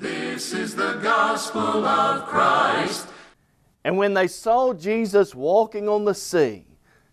This is the gospel of Christ. And when they saw Jesus walking on the sea,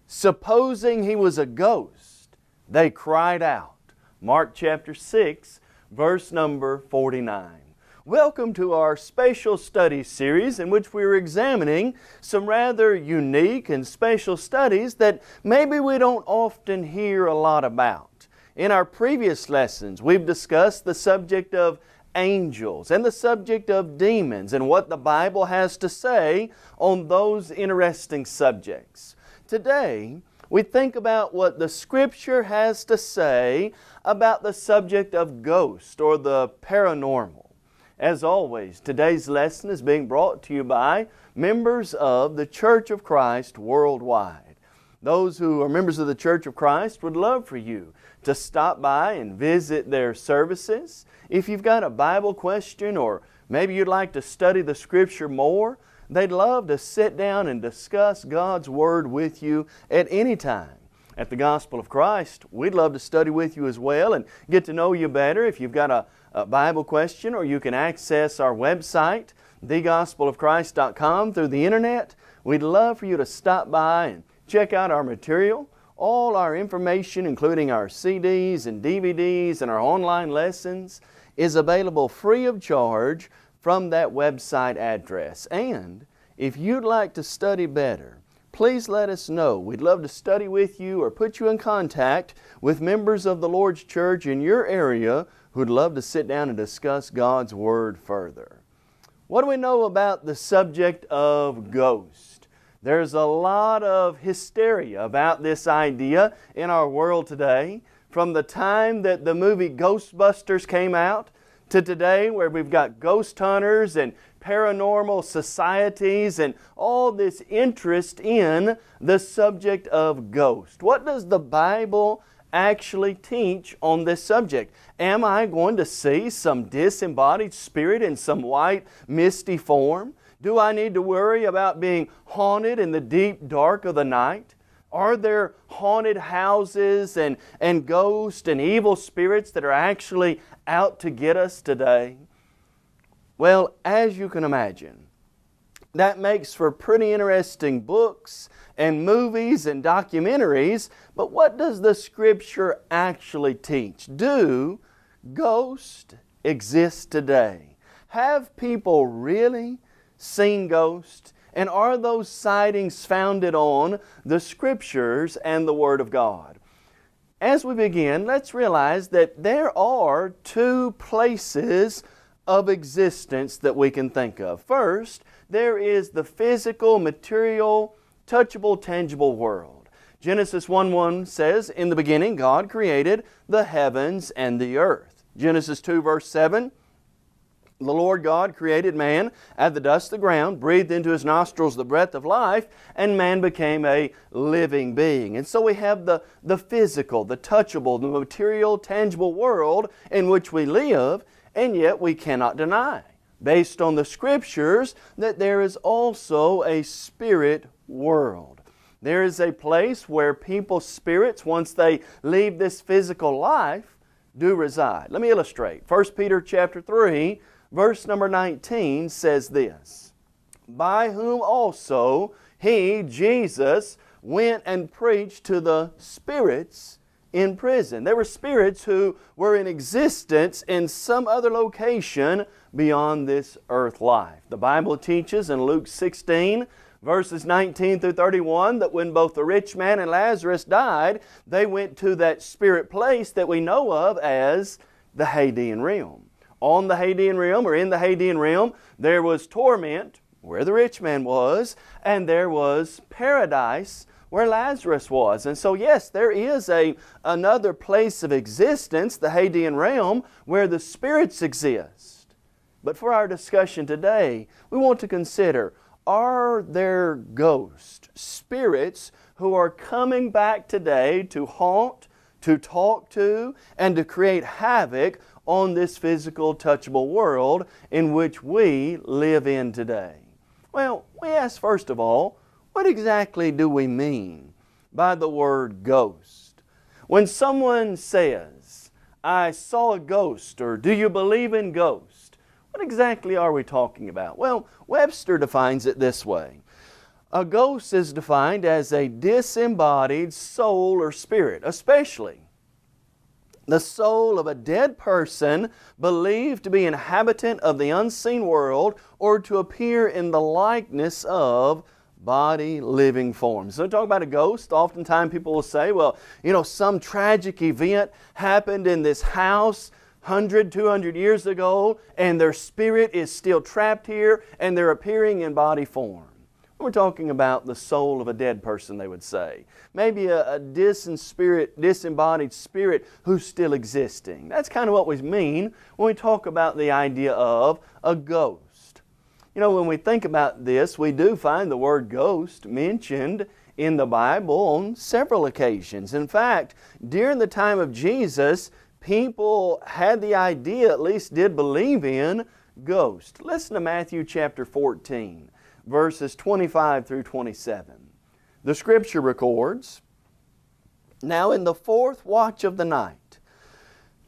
supposing he was a ghost, they cried out. Mark chapter 6, verse number 49. Welcome to our special study series in which we're examining some rather unique and special studies that maybe we don't often hear a lot about. In our previous lessons, we've discussed the subject of angels and the subject of demons and what the Bible has to say on those interesting subjects. Today, we think about what the Scripture has to say about the subject of ghost or the paranormal. As always, today's lesson is being brought to you by members of the Church of Christ worldwide. Those who are members of the Church of Christ would love for you to stop by and visit their services. If you've got a Bible question or maybe you'd like to study the Scripture more, they'd love to sit down and discuss God's Word with you at any time. At the Gospel of Christ, we'd love to study with you as well and get to know you better. If you've got a, a Bible question, or you can access our website, thegospelofchrist.com, through the internet, we'd love for you to stop by and check out our material. All our information, including our CDs and DVDs and our online lessons, is available free of charge from that website address. And if you'd like to study better, please let us know. We'd love to study with you or put you in contact with members of the Lord's Church in your area who'd love to sit down and discuss God's Word further. What do we know about the subject of ghosts? There's a lot of hysteria about this idea in our world today. From the time that the movie Ghostbusters came out to today, where we've got ghost hunters and paranormal societies and all this interest in the subject of ghost. What does the Bible actually teach on this subject? Am I going to see some disembodied spirit in some white, misty form? Do I need to worry about being haunted in the deep dark of the night? Are there haunted houses and, and ghosts and evil spirits that are actually out to get us today? Well, as you can imagine, that makes for pretty interesting books and movies and documentaries, but what does the Scripture actually teach? Do ghosts exist today? Have people really seen ghosts? And are those sightings founded on the Scriptures and the Word of God? As we begin, let's realize that there are two places of existence that we can think of. First, there is the physical, material, touchable, tangible world. Genesis 1 1 says, In the beginning, God created the heavens and the earth. Genesis 2, verse 7 the Lord God created man at the dust of the ground, breathed into his nostrils the breath of life, and man became a living being. And so we have the, the physical, the touchable, the material, tangible world in which we live, and yet we cannot deny, based on the Scriptures, that there is also a spirit world. There is a place where people's spirits, once they leave this physical life, do reside. Let me illustrate. 1 Peter chapter 3, verse number 19 says this By whom also he, Jesus, went and preached to the spirits in prison. There were spirits who were in existence in some other location beyond this earth life. The Bible teaches in Luke 16, verses 19 through 31, that when both the rich man and Lazarus died, they went to that spirit place that we know of as the Hadean realm on the Hadean realm or in the Hadean realm, there was torment where the rich man was, and there was paradise where Lazarus was. And so, yes, there is a, another place of existence, the Hadean realm, where the spirits exist. But for our discussion today, we want to consider are there ghosts, spirits who are coming back today to haunt, to talk to, and to create havoc on this physical, touchable world in which we live in today? Well, we ask first of all, what exactly do we mean by the word ghost? When someone says, I saw a ghost, or do you believe in ghosts? What exactly are we talking about? Well, Webster defines it this way. A ghost is defined as a disembodied soul or spirit, especially the soul of a dead person believed to be inhabitant of the unseen world or to appear in the likeness of body living forms. So talk about a ghost, oftentimes people will say, well, you know, some tragic event happened in this house 100, 200 years ago, and their spirit is still trapped here, and they're appearing in body form. We're talking about the soul of a dead person, they would say. Maybe a, a spirit, disembodied spirit who's still existing. That's kind of what we mean when we talk about the idea of a ghost. You know, when we think about this, we do find the word ghost mentioned in the Bible on several occasions. In fact, during the time of Jesus, people had the idea, at least did believe in, ghosts. Listen to Matthew chapter 14, verses 25 through 27. The scripture records, Now in the fourth watch of the night,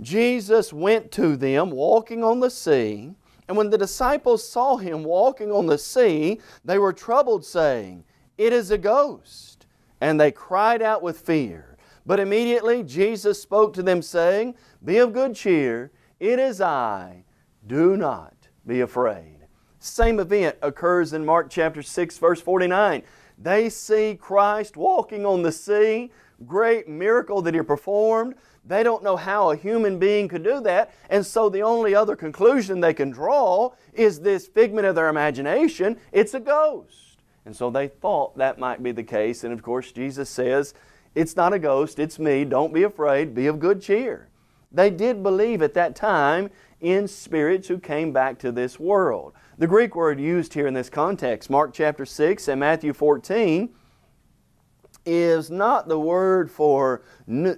Jesus went to them walking on the sea, and when the disciples saw him walking on the sea, they were troubled, saying, It is a ghost. And they cried out with fear. But immediately Jesus spoke to them, saying, Be of good cheer, it is I, do not be afraid. Same event occurs in Mark chapter 6, verse 49. They see Christ walking on the sea, great miracle that He performed. They don't know how a human being could do that, and so the only other conclusion they can draw is this figment of their imagination it's a ghost. And so they thought that might be the case, and of course, Jesus says, it's not a ghost, it's me. Don't be afraid, be of good cheer. They did believe at that time in spirits who came back to this world. The Greek word used here in this context, Mark chapter 6 and Matthew 14, is not the word for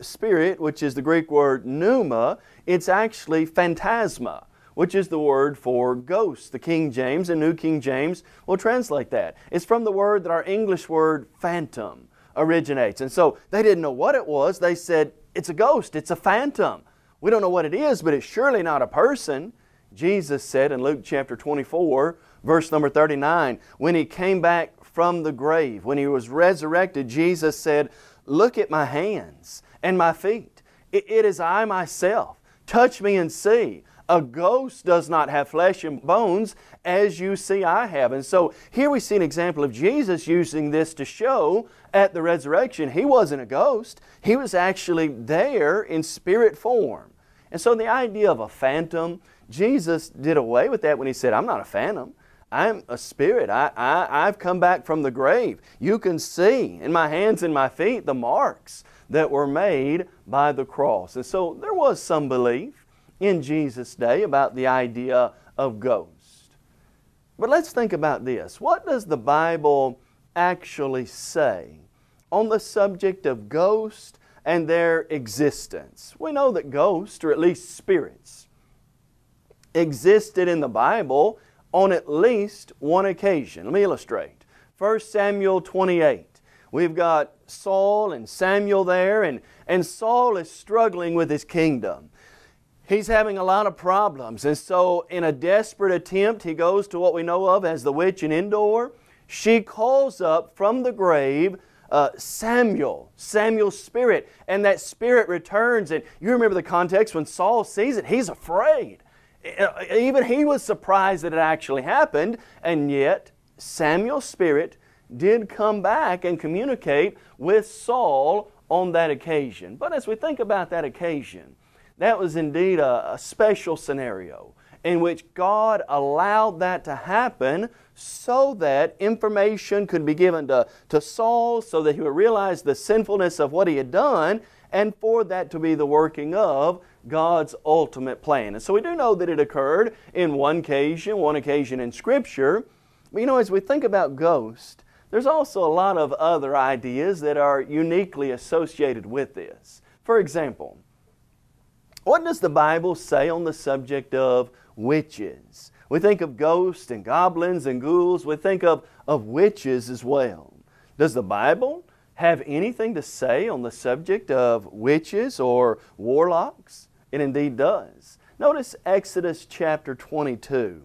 spirit, which is the Greek word pneuma. It's actually phantasma, which is the word for ghost. The King James and New King James will translate that. It's from the word that our English word phantom originates. And so they didn't know what it was. They said, It's a ghost, it's a phantom. We don't know what it is, but it's surely not a person. Jesus said in Luke chapter 24, verse number 39, when he came back from the grave, when he was resurrected, Jesus said, Look at my hands and my feet. it, it is I myself. Touch me and see. A ghost does not have flesh and bones as you see I have. And so here we see an example of Jesus using this to show at the resurrection he wasn't a ghost. He was actually there in spirit form. And so the idea of a phantom, Jesus did away with that when he said, I'm not a phantom. I'm a spirit. I, I, I've come back from the grave. You can see in my hands and my feet the marks that were made by the cross. And so there was some belief in Jesus' day about the idea of ghost. But let's think about this. What does the Bible actually say on the subject of ghosts and their existence? We know that ghosts, or at least spirits, existed in the Bible on at least one occasion. Let me illustrate. 1 Samuel 28. We've got Saul and Samuel there, and, and Saul is struggling with his kingdom he's having a lot of problems. And so, in a desperate attempt, he goes to what we know of as the witch in Endor. She calls up from the grave uh, Samuel, Samuel's spirit, and that spirit returns. And you remember the context when Saul sees it, he's afraid. Even he was surprised that it actually happened, and yet Samuel's spirit did come back and communicate with Saul on that occasion. But as we think about that occasion, that was indeed a, a special scenario. in which God allowed that to happen so that information could be given to, to Saul so that he would realize the sinfulness of what he had done and for that to be the working of God's ultimate plan. And so we do know that it occurred in one occasion, one occasion in Scripture. But you know, as we think about ghosts, there's also a lot of other ideas that are uniquely associated with this. For example, what does the Bible say on the subject of witches? We think of ghosts and goblins and ghouls. We think of, of witches as well. Does the Bible have anything to say on the subject of witches or warlocks? It indeed does. Notice Exodus chapter 22,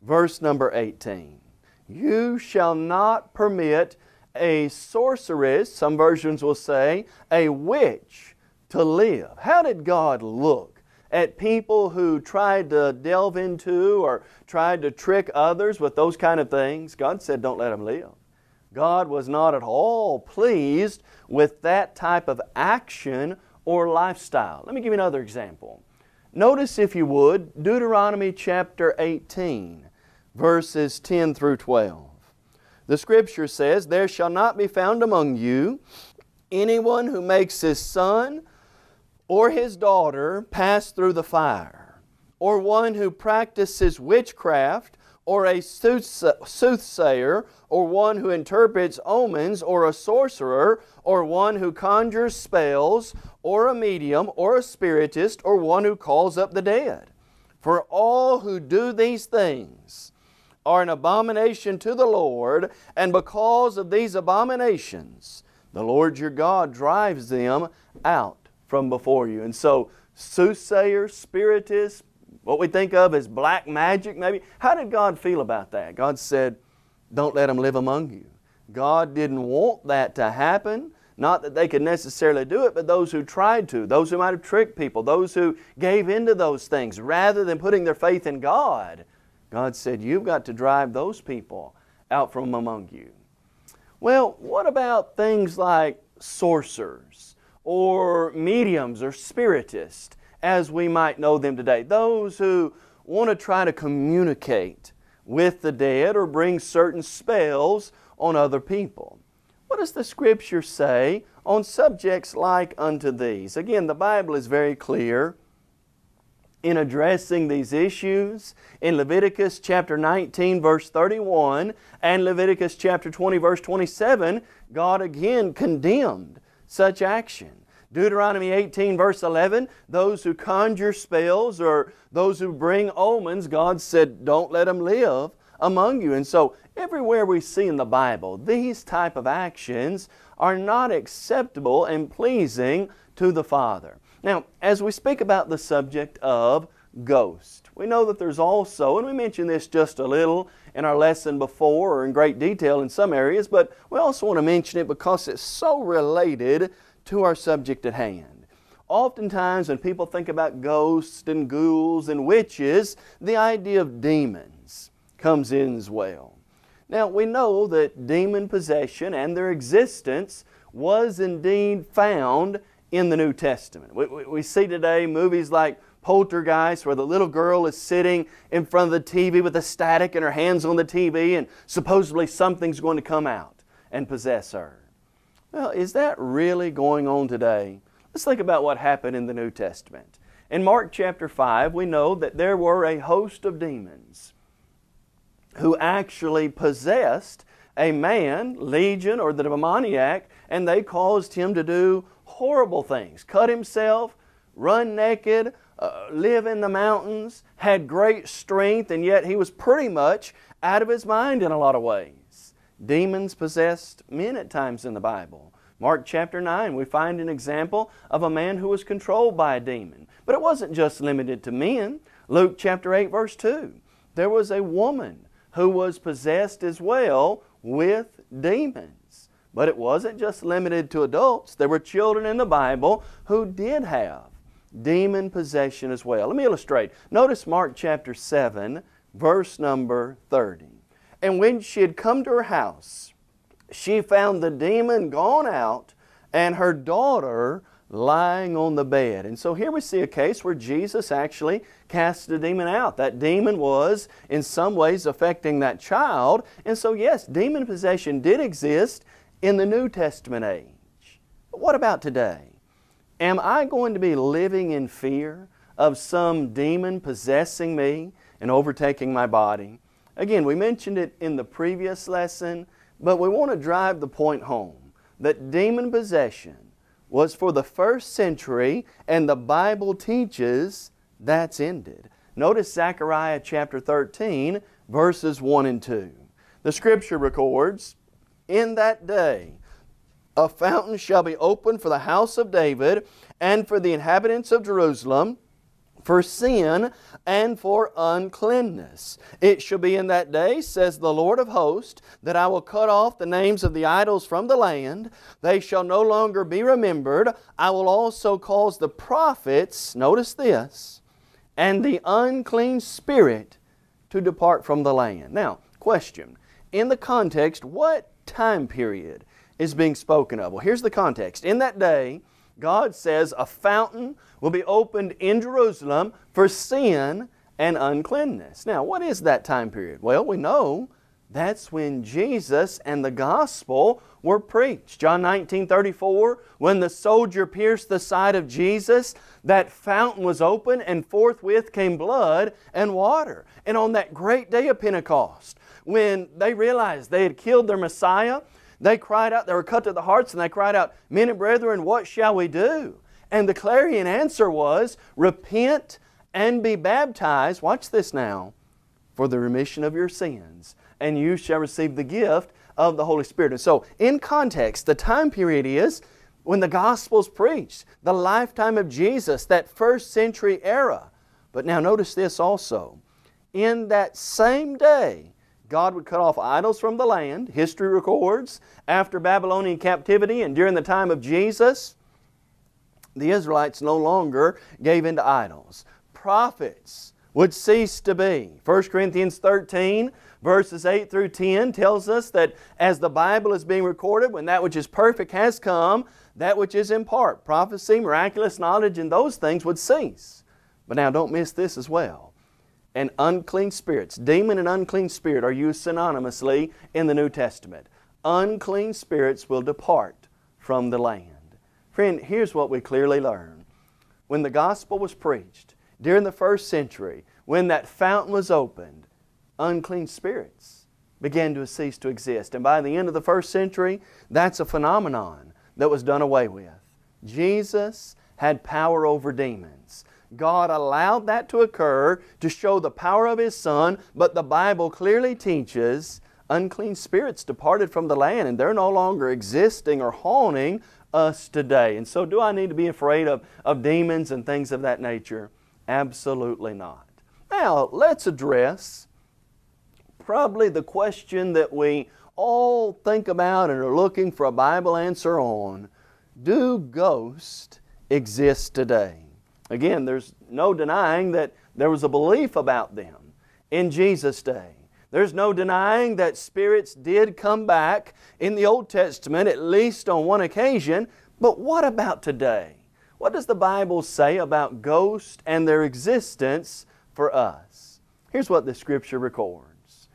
verse number 18. You shall not permit a sorceress, some versions will say, a witch, to live. How did God look at people who tried to delve into or tried to trick others with those kind of things? God said, don't let them live. God was not at all pleased with that type of action or lifestyle. Let me give you another example. Notice, if you would, Deuteronomy chapter 18 verses 10 through 12. The Scripture says, There shall not be found among you anyone who makes his son or his daughter pass through the fire, or one who practices witchcraft, or a soothsayer, or one who interprets omens, or a sorcerer, or one who conjures spells, or a medium, or a spiritist, or one who calls up the dead. For all who do these things, are an abomination to the Lord, and because of these abominations, the Lord your God drives them out from before you. And so, soothsayers, spiritists, what we think of as black magic, maybe. How did God feel about that? God said, Don't let them live among you. God didn't want that to happen. Not that they could necessarily do it, but those who tried to, those who might have tricked people, those who gave into those things rather than putting their faith in God God said, You've got to drive those people out from among you. Well, what about things like sorcerers or mediums or spiritists, as we might know them today? Those who want to try to communicate with the dead or bring certain spells on other people. What does the Scripture say on subjects like unto these? Again, the Bible is very clear in addressing these issues in Leviticus chapter 19 verse 31 and Leviticus chapter 20 verse 27 God again condemned such action. Deuteronomy 18 verse 11 those who conjure spells or those who bring omens God said don't let them live among you and so everywhere we see in the Bible these type of actions are not acceptable and pleasing to the Father. Now, as we speak about the subject of ghost, we know that there's also, and we mentioned this just a little in our lesson before or in great detail in some areas, but we also want to mention it because it's so related to our subject at hand. Oftentimes, when people think about ghosts and ghouls and witches, the idea of demons comes in as well. Now, we know that demon possession and their existence was indeed found in the New Testament. We, we, we, see today movies like Poltergeist, where the little girl is sitting in front of the TV with a static and her hands on the TV, and supposedly something's going to come out and possess her. Well, is that really going on today? Let's think about what happened in the New Testament. In Mark chapter 5, we know that there were a host of demons who actually possessed a man, legion, or the demoniac, and they caused him to do horrible things cut himself, run naked, uh, live in the mountains, had great strength, and yet he was pretty much out of his mind in a lot of ways. Demons possessed men at times in the Bible. Mark chapter 9, we find an example of a man who was controlled by a demon. But it wasn't just limited to men. Luke chapter 8, verse 2, there was a woman who was possessed as well with demons. But it wasn't just limited to adults. There were children in the Bible who did have demon possession as well. Let me illustrate. Notice Mark chapter 7, verse number 30. And when she had come to her house, she found the demon gone out and her daughter lying on the bed. And so here we see a case where Jesus actually cast a demon out. That demon was in some ways affecting that child. And so, yes, demon possession did exist in the New Testament age. But what about today? Am I going to be living in fear of some demon possessing me and overtaking my body? Again, we mentioned it in the previous lesson, but we want to drive the point home that demon possession was for the first century, and the Bible teaches that's ended. Notice Zechariah chapter 13, verses 1 and 2. The scripture records, In that day a fountain shall be opened for the house of David and for the inhabitants of Jerusalem for sin and for uncleanness. It shall be in that day, says the Lord of hosts, that I will cut off the names of the idols from the land. They shall no longer be remembered. I will also cause the prophets, notice this, and the unclean spirit to depart from the land. Now, question. In the context, what time period is being spoken of? Well, here's the context. In that day, God says a fountain will be opened in Jerusalem for sin and uncleanness. Now, what is that time period? Well, we know that's when Jesus and the gospel were preached. John 19 34, when the soldier pierced the side of Jesus, that fountain was open, and forthwith came blood and water. And on that great day of Pentecost, when they realized they had killed their Messiah, they cried out, they were cut to the hearts, and they cried out, Men and brethren, what shall we do? And the clarion answer was, Repent and be baptized, watch this now, for the remission of your sins, and you shall receive the gift of the Holy Spirit. And so, in context, the time period is when the gospel's preached, the lifetime of Jesus, that first century era. But now notice this also. In that same day, God would cut off idols from the land. History records after Babylonian captivity and during the time of Jesus, the Israelites no longer gave in to idols. Prophets would cease to be. 1 Corinthians 13, verses 8 through 10 tells us that as the Bible is being recorded, when that which is perfect has come, that which is in part, prophecy, miraculous knowledge, and those things would cease. But now don't miss this as well and unclean spirits. Demon and unclean spirit are used synonymously in the New Testament. Unclean spirits will depart from the land. Friend, here's what we clearly learn. When the gospel was preached, during the first century, when that fountain was opened, unclean spirits began to cease to exist. And by the end of the first century, that's a phenomenon that was done away with. Jesus had power over demons. God allowed that to occur to show the power of His Son, but the Bible clearly teaches unclean spirits departed from the land and they're no longer existing or haunting us today. And so, do I need to be afraid of, of demons and things of that nature? Absolutely not. Now, let's address probably the question that we all think about and are looking for a Bible answer on Do ghosts exist today? Again, there's no denying that there was a belief about them in Jesus' day. There's no denying that spirits did come back in the Old Testament, at least on one occasion. But what about today? What does the Bible say about ghosts and their existence for us? Here's what the Scripture records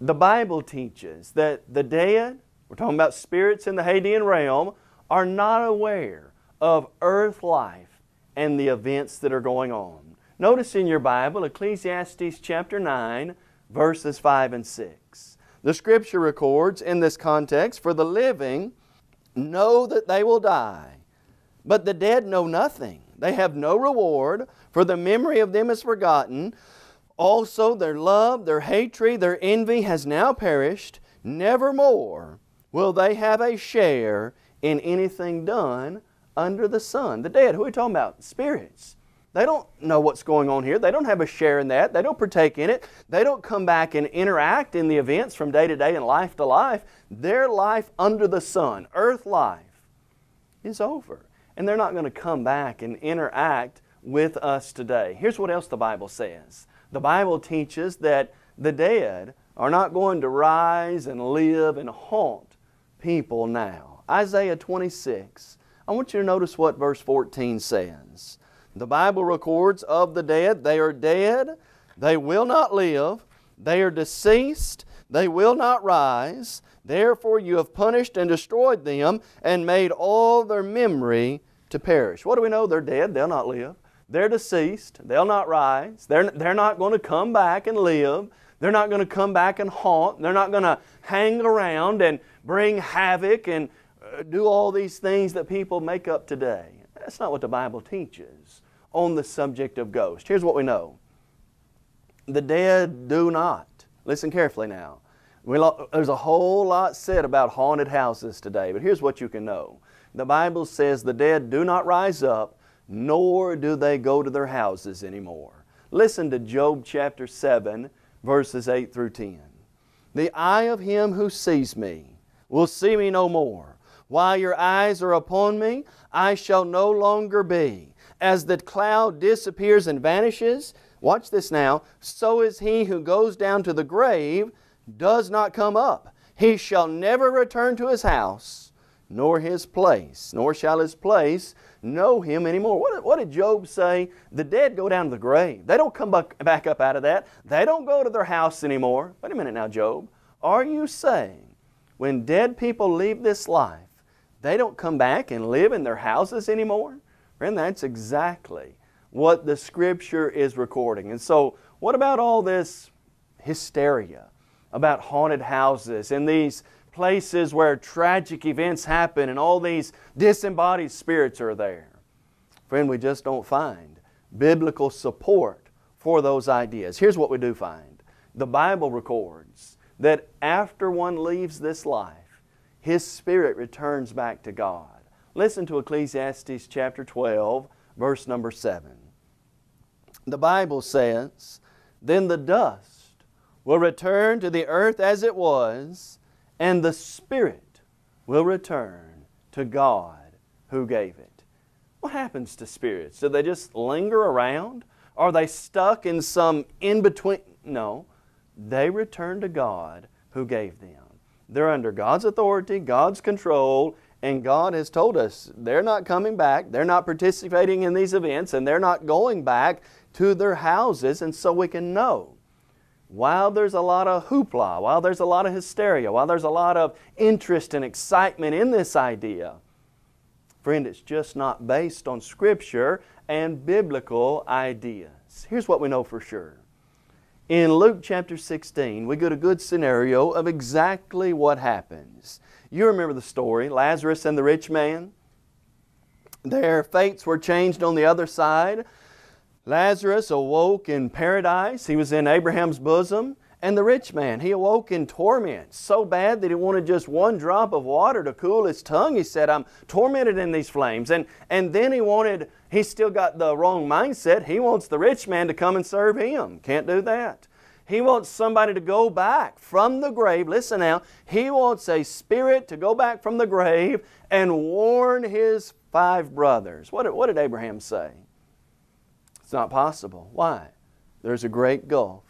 The Bible teaches that the dead, we're talking about spirits in the Hadean realm, are not aware of earth life and the events that are going on. Notice in your Bible, Ecclesiastes chapter 9, verses 5 and 6. The Scripture records in this context, For the living know that they will die, but the dead know nothing. They have no reward, for the memory of them is forgotten. Also, their love, their hatred, their envy has now perished. Nevermore will they have a share in anything done under the sun. The dead, who are we talking about? Spirits. They don't know what's going on here. They don't have a share in that. They don't partake in it. They don't come back and interact in the events from day to day and life to life. Their life under the sun, earth life, is over. And they're not going to come back and interact with us today. Here's what else the Bible says the Bible teaches that the dead are not going to rise and live and haunt people now. Isaiah 26 I want you to notice what verse 14 says. The Bible records of the dead, they are dead, they will not live, they are deceased, they will not rise. Therefore you have punished and destroyed them and made all their memory to perish. What do we know? They're dead, they'll not live. They're deceased, they'll not rise. They're, they're not going to come back and live. They're not going to come back and haunt. They're not going to hang around and bring havoc and do all these things that people make up today. That's not what the Bible teaches on the subject of ghosts. Here's what we know the dead do not. Listen carefully now. Lo- there's a whole lot said about haunted houses today, but here's what you can know. The Bible says the dead do not rise up, nor do they go to their houses anymore. Listen to Job chapter 7, verses 8 through 10. The eye of him who sees me will see me no more. While your eyes are upon me, I shall no longer be. As the cloud disappears and vanishes, watch this now, so is he who goes down to the grave, does not come up. He shall never return to his house, nor his place, nor shall his place know him anymore. What, what did Job say? The dead go down to the grave. They don't come back, back up out of that. They don't go to their house anymore. Wait a minute now, Job. Are you saying when dead people leave this life, they don't come back and live in their houses anymore? Friend, that's exactly what the Scripture is recording. And so, what about all this hysteria about haunted houses and these places where tragic events happen and all these disembodied spirits are there? Friend, we just don't find biblical support for those ideas. Here's what we do find the Bible records that after one leaves this life, his spirit returns back to God. Listen to Ecclesiastes chapter 12, verse number 7. The Bible says, Then the dust will return to the earth as it was, and the spirit will return to God who gave it. What happens to spirits? Do they just linger around? Are they stuck in some in between? No, they return to God who gave them. They're under God's authority, God's control, and God has told us they're not coming back, they're not participating in these events, and they're not going back to their houses. And so we can know while there's a lot of hoopla, while there's a lot of hysteria, while there's a lot of interest and excitement in this idea, friend, it's just not based on Scripture and biblical ideas. Here's what we know for sure. In Luke chapter 16, we get a good scenario of exactly what happens. You remember the story Lazarus and the rich man. Their fates were changed on the other side. Lazarus awoke in paradise, he was in Abraham's bosom. And the rich man, he awoke in torment so bad that he wanted just one drop of water to cool his tongue. He said, I'm tormented in these flames. And, and then he wanted, he still got the wrong mindset. He wants the rich man to come and serve him. Can't do that. He wants somebody to go back from the grave. Listen now. He wants a spirit to go back from the grave and warn his five brothers. What did, what did Abraham say? It's not possible. Why? There's a great gulf.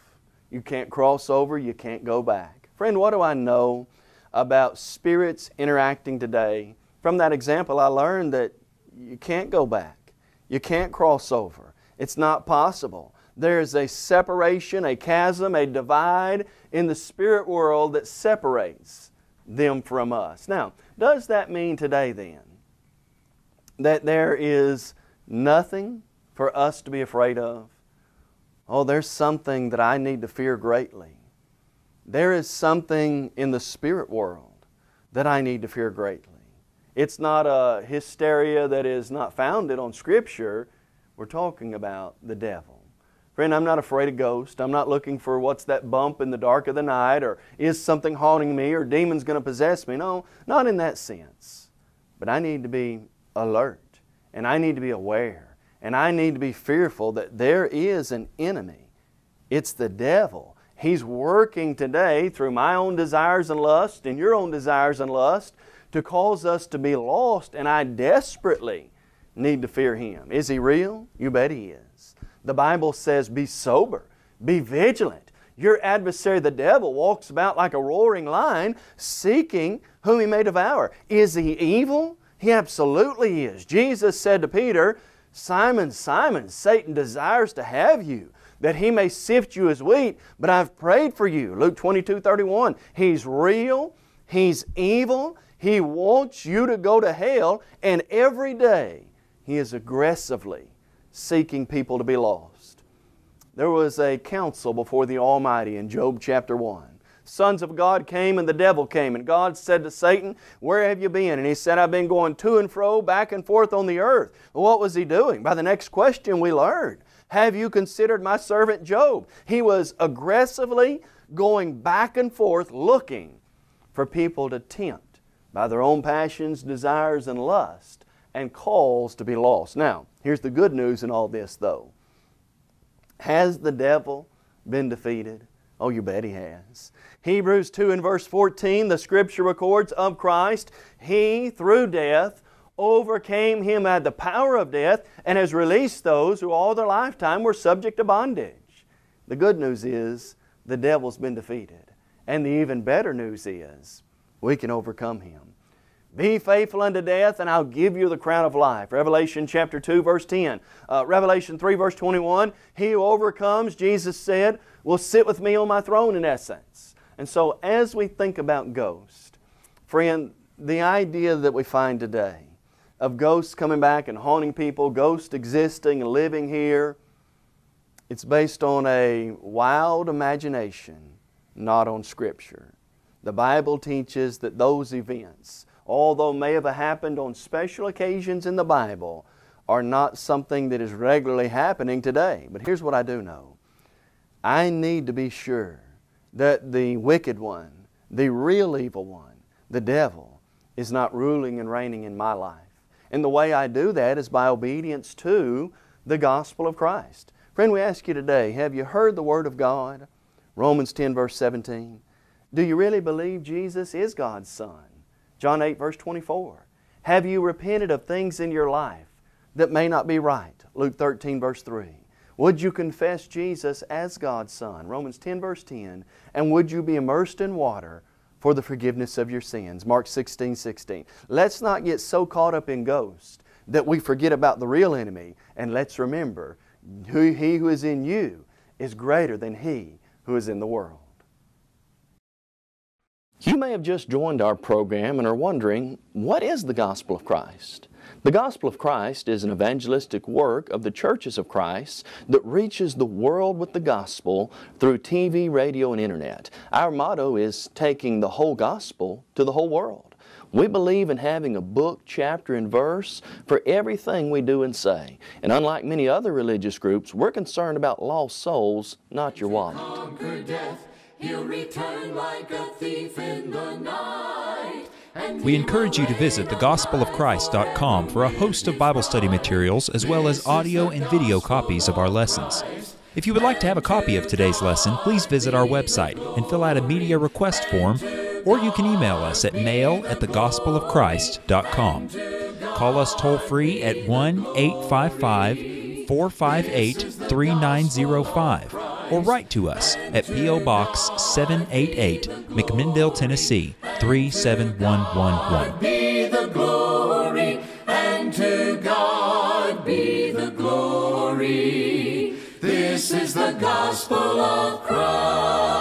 You can't cross over, you can't go back. Friend, what do I know about spirits interacting today? From that example, I learned that you can't go back. You can't cross over. It's not possible. There is a separation, a chasm, a divide in the spirit world that separates them from us. Now, does that mean today then that there is nothing for us to be afraid of? Oh, there's something that I need to fear greatly. There is something in the spirit world that I need to fear greatly. It's not a hysteria that is not founded on Scripture. We're talking about the devil. Friend, I'm not afraid of ghosts. I'm not looking for what's that bump in the dark of the night or is something haunting me or demons going to possess me. No, not in that sense. But I need to be alert and I need to be aware and I need to be fearful that there is an enemy. It's the devil. He's working today through my own desires and lust and your own desires and lust to cause us to be lost, and I desperately need to fear Him. Is He real? You bet He is. The Bible says, Be sober, be vigilant. Your adversary, the devil, walks about like a roaring lion, seeking whom he may devour. Is he evil? He absolutely is. Jesus said to Peter, Simon, Simon, Satan desires to have you, that he may sift you as wheat, but I've prayed for you. Luke 22 31. He's real, he's evil, he wants you to go to hell, and every day he is aggressively seeking people to be lost. There was a council before the Almighty in Job chapter 1 sons of God came and the devil came. And God said to Satan, Where have you been? And he said, I've been going to and fro, back and forth on the earth. what was he doing? By the next question we learned, Have you considered my servant Job? He was aggressively going back and forth looking for people to tempt by their own passions, desires, and lust, and cause to be lost. Now, here's the good news in all this, though. Has the devil been defeated? Oh, you bet he has. Hebrews 2 and verse 14, the scripture records of Christ, He, through death, overcame him at the power of death and has released those who all their lifetime were subject to bondage. The good news is the devil's been defeated. And the even better news is we can overcome him. Be faithful unto death, and I'll give you the crown of life. Revelation chapter 2, verse 10. Uh, Revelation 3, verse 21. He who overcomes, Jesus said, will sit with me on my throne in essence. And so, as we think about ghosts, friend, the idea that we find today of ghosts coming back and haunting people, ghosts existing and living here, it's based on a wild imagination, not on Scripture. The Bible teaches that those events, although may have happened on special occasions in the Bible, are not something that is regularly happening today. But here's what I do know I need to be sure that the wicked one, the real evil one, the devil, is not ruling and reigning in my life. And the way I do that is by obedience to the gospel of Christ. Friend, we ask you today, have you heard the Word of God? Romans 10, verse 17. Do you really believe Jesus is God's Son? John 8, verse 24. Have you repented of things in your life that may not be right? Luke 13, verse 3. Would you confess Jesus as God's Son? Romans 10, verse 10. And would you be immersed in water for the forgiveness of your sins? Mark 16, 16. Let's not get so caught up in ghosts that we forget about the real enemy. And let's remember, he who is in you is greater than he who is in the world. You may have just joined our program and are wondering, what is the gospel of Christ? The gospel of Christ is an evangelistic work of the churches of Christ that reaches the world with the gospel through TV, radio, and internet. Our motto is taking the whole gospel to the whole world. We believe in having a book, chapter, and verse for everything we do and say. And unlike many other religious groups, we're concerned about lost souls, not your wallet. He'll return like a thief in the night. We encourage you to visit thegospelofchrist.com for a host of Bible study materials as well as audio and video copies of our lessons. If you would like to have a copy of today's lesson, please visit our website and fill out a media request form, or you can email us at mail at thegospelofchrist.com. Call us toll free at 1 855 458 3905 or write to us at P.O. Box 788, McMinnville, Tennessee 37111. Be the glory, and to God be the glory. This is the gospel of Christ.